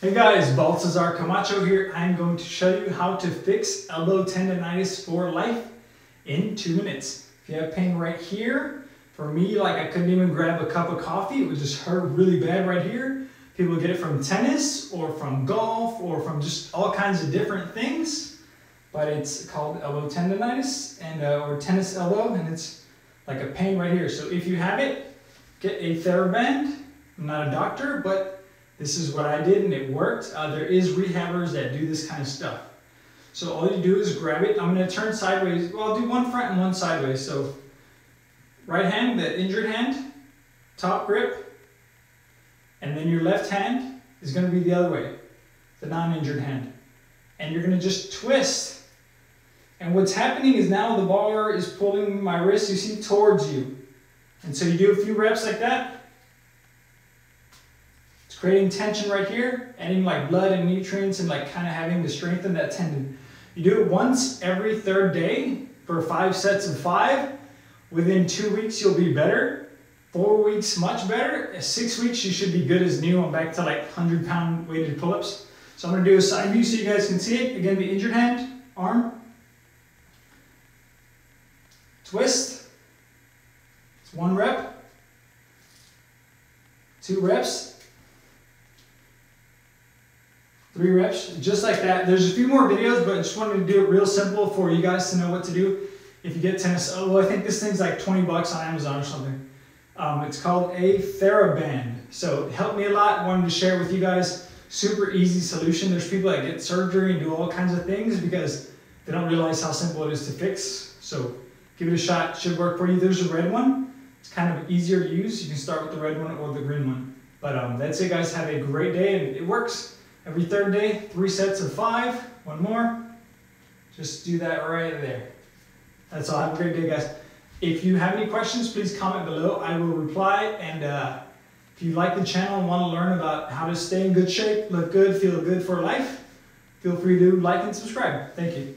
Hey guys, Baltazar Camacho here. I'm going to show you how to fix elbow tendonitis for life in two minutes. If you have pain right here, for me, like I couldn't even grab a cup of coffee. It would just hurt really bad right here. People get it from tennis or from golf or from just all kinds of different things. But it's called elbow tendonitis and uh, or tennis elbow and it's like a pain right here. So if you have it, get a TheraBand. I'm not a doctor, but this is what I did and it worked. Uh, there is rehabbers that do this kind of stuff. So all you do is grab it. I'm going to turn sideways. Well, I'll do one front and one sideways. So right hand, the injured hand, top grip, and then your left hand is going to be the other way, the non-injured hand. And you're going to just twist. And what's happening is now the baller is pulling my wrist, you see, towards you. And so you do a few reps like that creating tension right here, adding like blood and nutrients and like kind of having the strength to strengthen that tendon. You do it once every third day for five sets of five. Within two weeks, you'll be better. Four weeks, much better. Six weeks, you should be good as new. I'm back to like 100 pound weighted pull-ups. So I'm gonna do a side view so you guys can see it. Again, the injured hand, arm. Twist. It's one rep. Two reps. Three reps, just like that. There's a few more videos, but I just wanted to do it real simple for you guys to know what to do. If you get tennis, oh, well, I think this thing's like 20 bucks on Amazon or something. Um, it's called a TheraBand. So it helped me a lot. Wanted to share with you guys. Super easy solution. There's people that get surgery and do all kinds of things because they don't realize how simple it is to fix. So give it a shot. Should work for you. There's a red one. It's kind of easier to use. You can start with the red one or the green one. But um, that's it, guys. Have a great day, and it works. Every third day, three sets of five. One more. Just do that right there. That's all. Have a great day, guys. If you have any questions, please comment below. I will reply. And uh, if you like the channel and want to learn about how to stay in good shape, look good, feel good for life, feel free to like and subscribe. Thank you.